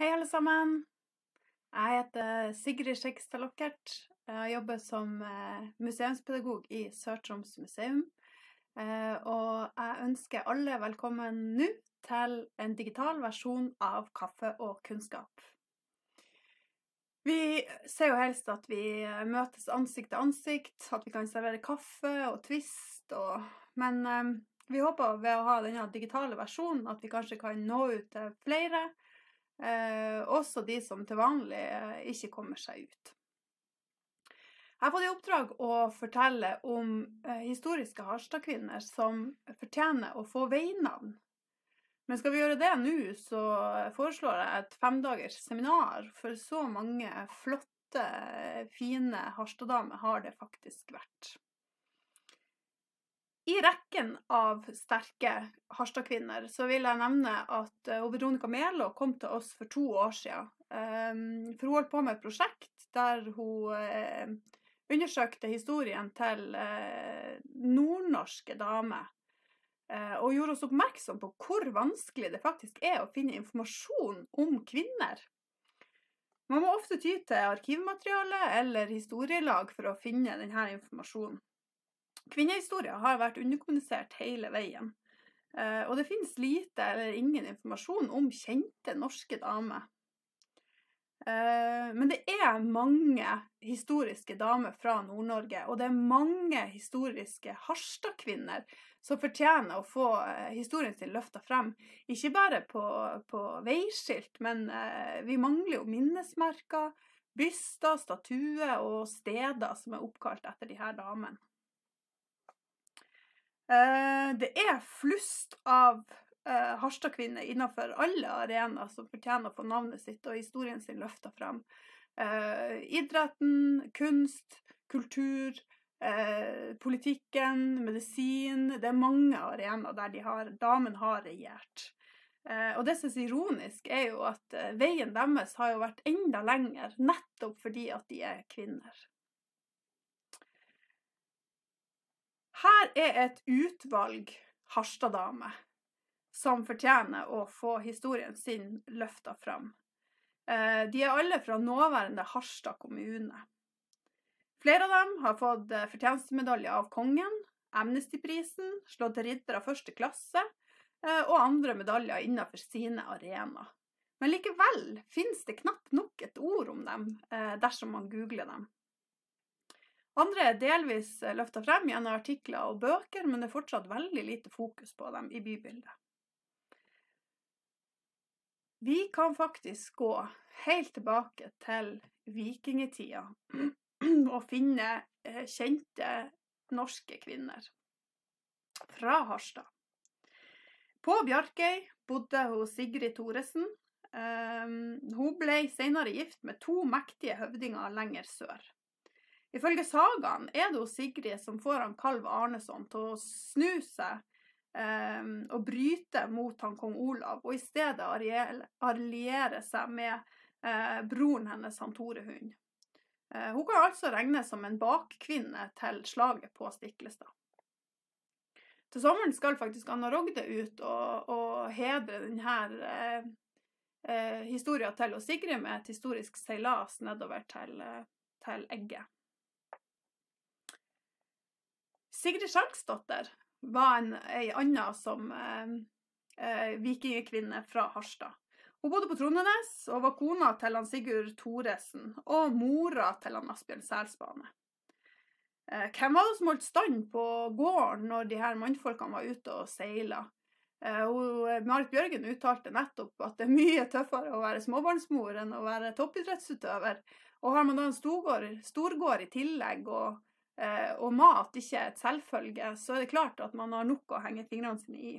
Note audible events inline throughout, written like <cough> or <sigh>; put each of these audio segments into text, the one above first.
Hei, alle sammen. Jeg heter Sigrid Skjegstad Lockert. Jeg jobber som eh, museumspedagog i Sør-Troms museum. Eh, Og jeg ønsker alle velkommen nå til en digital versjon av Kaffe og kunnskap. Vi ser jo helst at vi eh, møtes ansikt til ansikt, at vi kan servere kaffe og twist, og, men vi håper ved å ha denne digitale versjonen at vi kanskje kan nå ut til flere, eh, også de som til vanlig eh, ikke kommer seg ut. Jeg har fått i oppdrag å fortelle om eh, historiske Harstad-kvinner som fortjener å få veinavn. Men skal vi gjøre det nå, så foreslår jeg et femdagers seminar, for så mange flotte, fine Harstad-damer har det faktisk vært. I rekken av sterke Harstad-kvinner så vil jeg nevne at eh, Veronica Melo kom til oss for to år siden. Um, for hun holdt på med et prosjekt der hun eh, undersøkte historien til eh, nordnorske damer. og gjorde oss oppmerksom på hvor vanskelig det faktisk er å finne informasjon om kvinner. Man må ofte ty til arkivmateriale eller historielag for å finne denne informasjonen. Kvinnehistoria har vært underkommunisert hele veien. Eh, og det finnes lite eller ingen informasjon om kjente norske damer. Eh, men det er mange historiske damer fra Nord-Norge, og det er mange historiske Harstad-kvinner som fortjener å få eh, historien sin løfta frem. Ikke bare på, på veiskilt, men vi mangler jo minnesmerker, byster, statuer og steder som er oppkalt etter her damene. Eh, Det er flust av eh, Harstad-kvinner innenfor alle arenaer som fortjener å få navnet sitt og historien sin løfta fram. Eh, idretten, kunst, kultur, politikken, medisin. Det er mange arenaer der de har, damen har regjert. Og det som er ironisk, er jo at veien deres har jo vært enda lenger, nettopp fordi at de er kvinner. Her er et utvalg Harstad-damer som fortjener å få historien sin løfta fram. Eh, De er alle fra nåværende Harstad kommune. Flere av dem har fått fortjenstmedalje av kongen, Amnestyprisen, slått til ridder av første klasse eh, og andre medaljer innenfor sine arenaer. Men likevel finnes det knapt nok et ord om dem eh, dersom man googler dem. Andre er delvis løfta frem gjennom artikler og bøker, men det er fortsatt veldig lite fokus på dem i bybildet. Vi kan faktisk gå helt tilbake til vikingtida <clears throat> og finne eh, kjente norske kvinner fra Harstad. På Bjarkøy bodde hun Sigrid Thoresen. Um, hun ble senere gift med to mektige høvdinger lenger sør. Ifølge sagaen er det jo Sigrid som får han kalv Arneson til å snu seg um, og bryte mot han kong Olav, og i stedet alliere, seg med uh, broren hennes, han Tore Hund. Uh, hun kan altså regnes som en bakkvinne til slaget på Stiklestad. Til sommeren skal faktisk Anna Rogde ut og, og hedre denne eh, eh, historien til Sigrid med et historisk seilas nedover til, eh, til Egge. Sigrid Skjalgsdotter var en, ei anna som eh, eh, vikingkvinne fra Harstad. Hun bodde på Trondenes og var kona til han Sigurd Thoresen og mora til han Asbjørn Selsbane. Eh, hvem var det som holdt stand på gården når de her mannfolkene var ute og seila? Eh, Marit Bjørgen uttalte nettopp at det er mye tøffere å være småbarnsmor enn å være toppidrettsutøver. Og har man da en storgård, storgård i tillegg, og, eh, og mat ikke er et selvfølge, så er det klart at man har nok å henge fingrene sine i.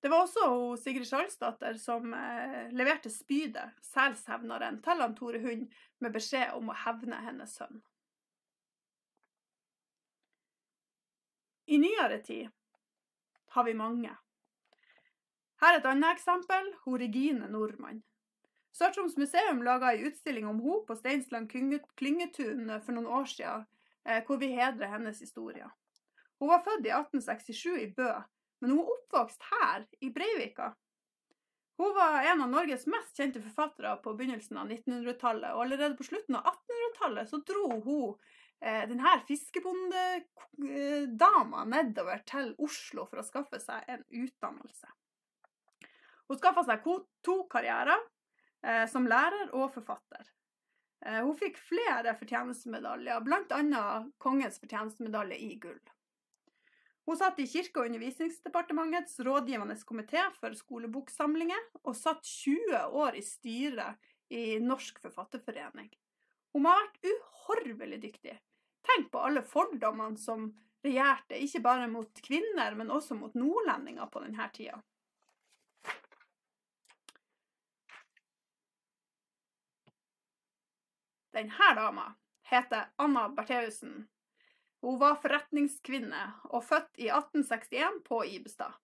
Det var også Sigrid Skjalgsdatter som eh, leverte spydet, selshevneren, til han Tore Hund med beskjed om å hevne hennes sønn. I nyere tid har vi mange. Her er et annet eksempel, hun Regine Nordmann. Sør-Troms museum laga ei utstilling om henne på Steinsland Klynge- Klyngetun for noen år siden, eh, hvor vi hedrer hennes historie. Hun var født i 1867 i Bø, men hun er oppvokst her, i Breivika. Hun var en av Norges mest kjente forfattere på begynnelsen av 1900-tallet, og allerede på slutten av 1800-tallet så dro hun eh, denne fiskebondedama nedover til Oslo for å skaffe seg en utdannelse. Hun skaffa seg to karrierer, eh, som lærer og forfatter. Eh, hun fikk flere fortjenestemedaljer, bl.a. Kongens fortjenestemedalje i gull. Hun satt i Kirke- og undervisningsdepartementets rådgivende komité for skoleboksamlinger, og satt 20 år i styret i Norsk Forfatterforening. Hun må ha vært uhorvelig dyktig. Tenk på alle fordommene som regjerte, ikke bare mot kvinner, men også mot nordlendinger på denne tida. Denne dama heter Anna Bertheussen hun var forretningskvinne og født i 1861 på Ibestad.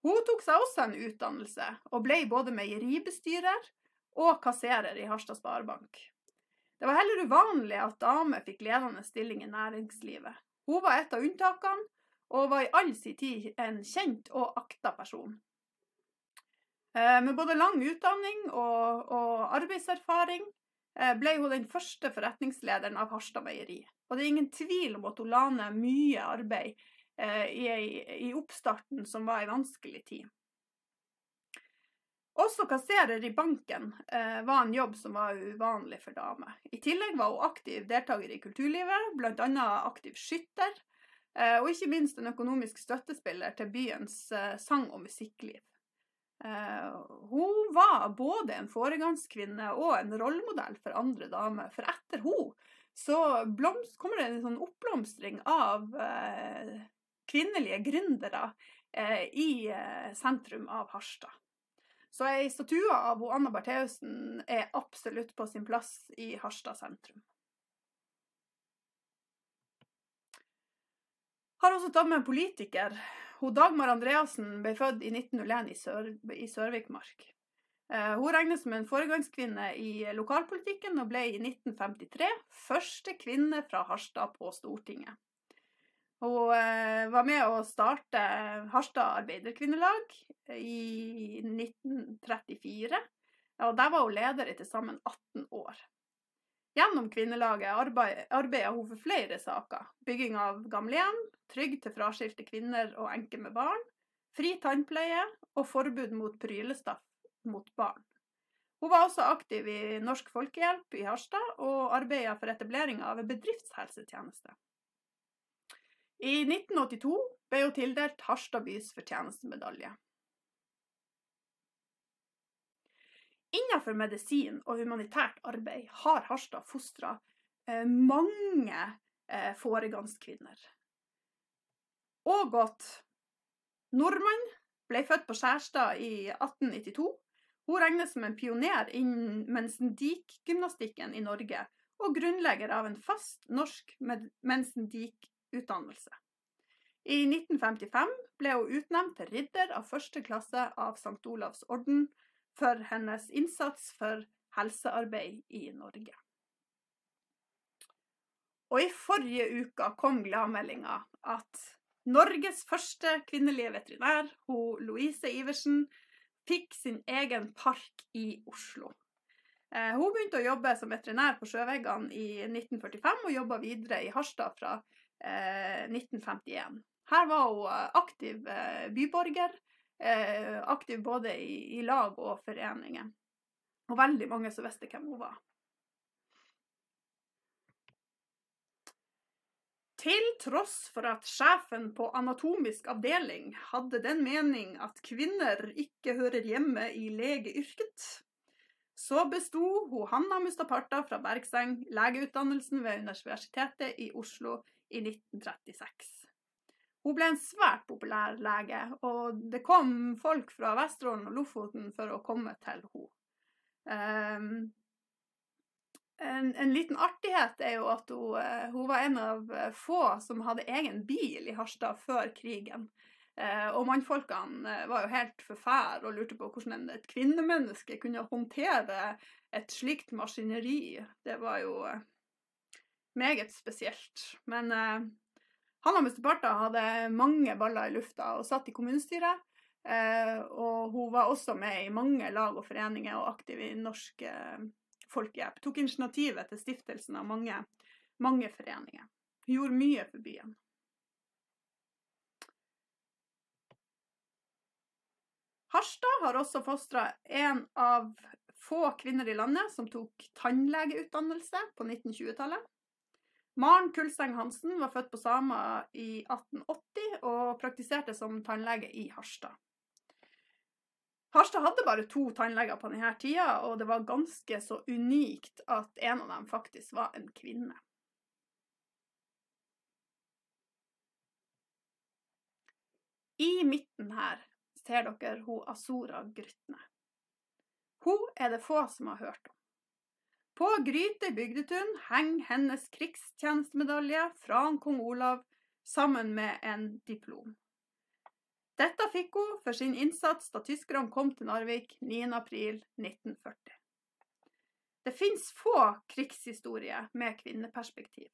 Hun tok seg også en utdannelse, og ble både meieribestyrer og kasserer i Harstad Sparebank. Det var heller uvanlig at damer fikk ledende stilling i næringslivet. Hun var et av unntakene, og var i all sin tid en kjent og akta person. Eh, med både lang utdanning og, og arbeidserfaring ble hun den første forretningslederen av Harstad Meieri. Og det er ingen tvil om at hun la ned mye arbeid eh, i, i, oppstarten, som var ei vanskelig tid. Også kasserer i banken eh, var en jobb som var uvanlig for damer. I tillegg var hun aktiv deltaker i kulturlivet, bl.a. aktiv skytter, eh, og ikke minst en økonomisk støttespiller til byens eh, sang- og musikkliv. Hun var både en foregangskvinne og en rollemodell for andre damer, for etter hun så blomst, kommer det en sånn oppblomstring av eh, kvinnelige gründere eh, i eh, sentrum av Harstad. Så ei statue av Anna Bertheussen er absolutt på sin plass i Harstad sentrum. Har også tatt med en politiker. Hun Dagmar Andreassen ble født i 1901 i, Sør, i Sørvikmark. Eh, hun regnes som en foregangskvinne i lokalpolitikken og ble i 1953 første kvinne fra Harstad på Stortinget. Hun eh, var med å starte Harstad Arbeiderkvinnelag i 1934, og der var hun leder i til sammen 18 år. Gjennom kvinnelaget arbeidet hun for flere saker. Bygging av gamlehjem, trygg til fraskilte kvinner og enker med barn, fri tannpleie og forbud mot prylestaff mot barn. Hun var også aktiv i Norsk Folkehjelp i Harstad, og arbeidet for etablering av en bedriftshelsetjeneste. I 1982 ble hun tildelt Harstad bys fortjenestemedalje. Innenfor medisin og humanitært arbeid har Harstad fostra eh, mange eh, foregangskvinner. godt. Nordmann ble født på Skjærstad i 1892 hun regnes som en pioner innen mensendikgymnastikken i Norge, og grunnlegger av en fast norsk mensendikutdannelse. I 1955 ble hun utnevnt til ridder av første klasse av St. Olavs orden for hennes innsats for helsearbeid i Norge. Og i forrige uke kom gladmeldinga at Norges første kvinnelige veterinær, hun Louise Iversen, fikk sin egen park i Oslo. Eh, hun begynte å jobbe som veterinær på Sjøveggene i 1945, og jobba videre i Harstad fra 1951. Eh, Her var hun eh, aktiv byborger, aktiv både i, lag og foreninger. Og veldig mange som visste hvem hun var. Til tross for at sjefen på anatomisk avdeling hadde den mening at kvinner ikke hører hjemme i legeyrket, så besto hun Hanna Mustaparta fra Bergseng legeutdannelsen ved Universitetet i Oslo i 1936. Hun ble en svært populær lege, og det kom folk fra Vesterålen og Lofoten for å komme til henne. En, en, liten artighet er jo at hun, eh, hun, var en av eh, få som hadde egen bil i Harstad før krigen. Eh, og mannfolkene var jo helt forfær og lurte på hvordan et kvinnemenneske kunne håndtere et slikt maskineri. Det var jo meget spesielt. Men eh, Mr. Bartha hadde mange baller i lufta og satt i kommunestyret. og og hun var også med i mange lag og foreninger og aktiv i Norsk Folkehjelp. Tok initiativet til stiftelsen av mange, mange foreninger. Hun gjorde mye for byen. Harstad har også fostra en av få kvinner i landet som tok tannlegeutdannelse på 1920-tallet. Maren Kulseng Hansen var født på Sama i 1880 og praktiserte som tannlege i Harstad. Harstad hadde bare to tannleger på denne tida, og det var ganske så unikt at en av dem faktisk var en kvinne. I midten her ser dere hun Asora Grytne. Hun er det få som har hørt om. På Gryte bygdetun henger hennes krigstjenestemedalje fra kong Olav sammen med en diplom. Dette fikk hun for sin innsats da tyskerne kom til Narvik 9.4.1940. Det fins få krigshistorier med kvinneperspektiv.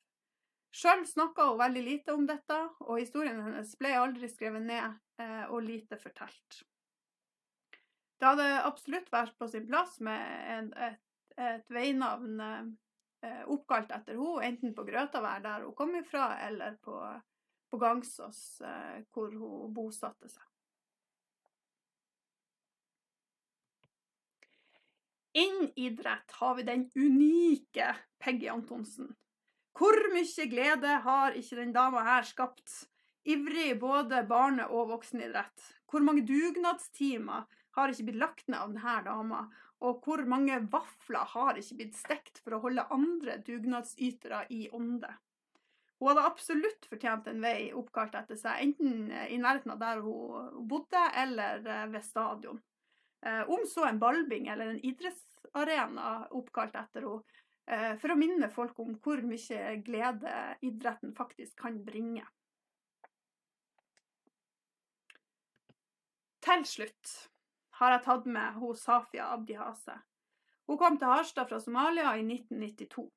Sjøl snakka hun veldig lite om dette, og historien hennes ble aldri skrevet ned eh, og lite fortalt. Det hadde absolutt vært på sin plass med et, et, veinavn eh, oppkalt etter henne, enten på Grøtavær, der hun kom ifra, eller på, på Gangsås, eh, hvor hun bosatte seg. Innen idrett har vi den unike Peggy Antonsen. Hvor mye glede har ikke den dama her skapt? Ivrig i både barne- og voksenidrett. Hvor mange dugnadstimer har ikke blitt lagt ned av denne dama? Og hvor mange vafler har ikke blitt stekt for å holde andre dugnadsytere i ånde? Hun hadde absolutt fortjent en vei oppkalt etter seg, enten i nærheten av der hun bodde, eller ved stadion. Eh, om så en ballbing eller en idrettsarena oppkalt etter henne, eh, for å minne folk om hvor mye glede idretten faktisk kan bringe. Til slutt har jeg tatt med hun Safia Abdihase. Hun kom til Harstad fra Somalia i 1992.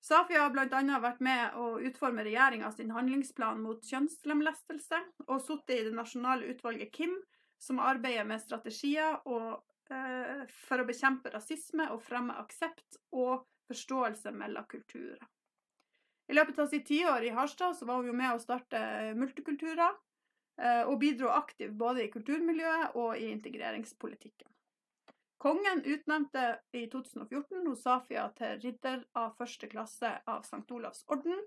Safia har bl.a. vært med å utforme regjeringa sin handlingsplan mot kjønnslemlestelse, og sittet i det nasjonale utvalget KIM, som arbeider med strategier og, eh, for å bekjempe rasisme og fremme aksept og forståelse mellom kulturer. I løpet av sitt tiår i Harstad så var hun jo med å starte multikulturer, eh, og bidro aktivt både i kulturmiljøet og i integreringspolitikken. Kongen utnevnte i 2014 hos Safia til ridder av første klasse av St. Olavs orden,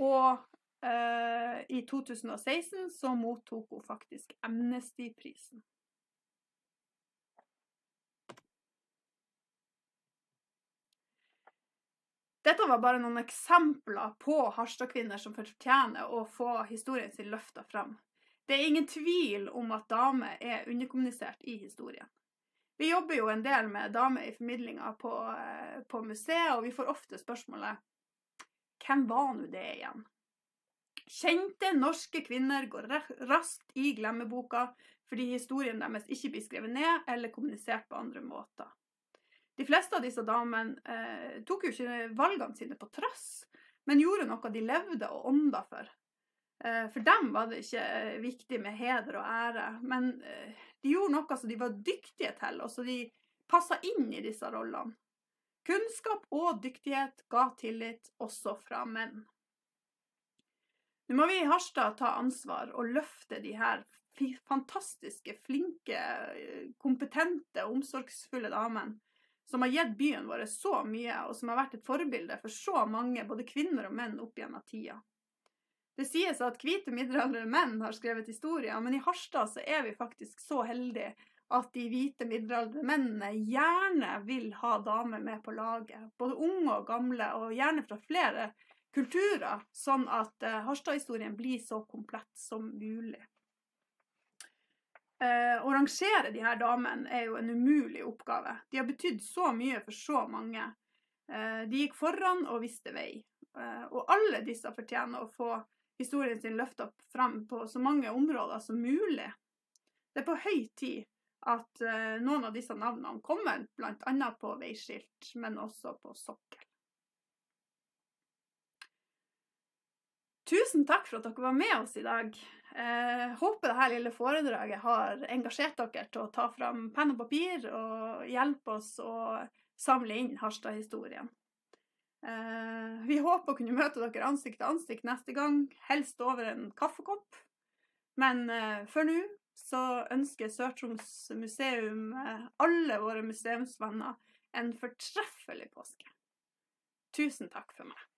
og Eh, I 2016 så mottok hun faktisk Amnesty-prisen. Dette var bare noen eksempler på Harstad-kvinner som fortjener å få historien sin løfta fram. Det er ingen tvil om at damer er underkommunisert i historien. Vi jobber jo en del med damer i formidlinga på, eh, på museet, og vi får ofte spørsmålet Hvem var nå det igjen? Kjente norske kvinner går raskt i glemmeboka fordi historien deres ikke blir skrevet ned eller kommunisert på andre måter. De fleste av disse damene eh, tok jo ikke valgene sine på trass, men gjorde noe de levde og ånda for. Eh, for dem var det ikke eh, viktig med heder og ære, men eh, de gjorde noe som de var dyktige til, og så de passa inn i disse rollene. Kunnskap og dyktighet ga tillit også fra menn. Nå må vi i Harstad ta ansvar og løfte de her fantastiske, flinke, kompetente, omsorgsfulle damene som har gitt byen vår så mye, og som har vært et forbilde for så mange, både kvinner og menn, opp gjennom tida. Det sies at hvite middelaldrende menn har skrevet historier, men i Harstad så er vi faktisk så heldige at de hvite middelaldrende mennene gjerne vil ha damer med på laget. Både unge og gamle, og gjerne fra flere kulturer, sånn at uh, Harstad-historien blir så komplett som mulig. Uh, å rangere de her damene er jo en umulig oppgave. De har betydd så mye for så mange. Uh, de gikk foran og viste vei. Og alle disse fortjener å få historien sin løfta fram på så mange områder som mulig. Det er på høy tid at noen av disse navnene kommer bl.a. på veiskilt, men også på sokkel. tusen takk for at dere var med oss i dag. Eh, håper dette lille foredraget har engasjert dere til å ta fram penn og papir og hjelpe oss å samle inn Harstad-historien. Eh, vi håper å kunne møte dere ansikt til ansikt neste gang, helst over en kaffekopp. Men eh, for nå så ønsker Sør-Troms museum eh, alle våre museumsvenner en fortreffelig påske. Tusen takk for meg.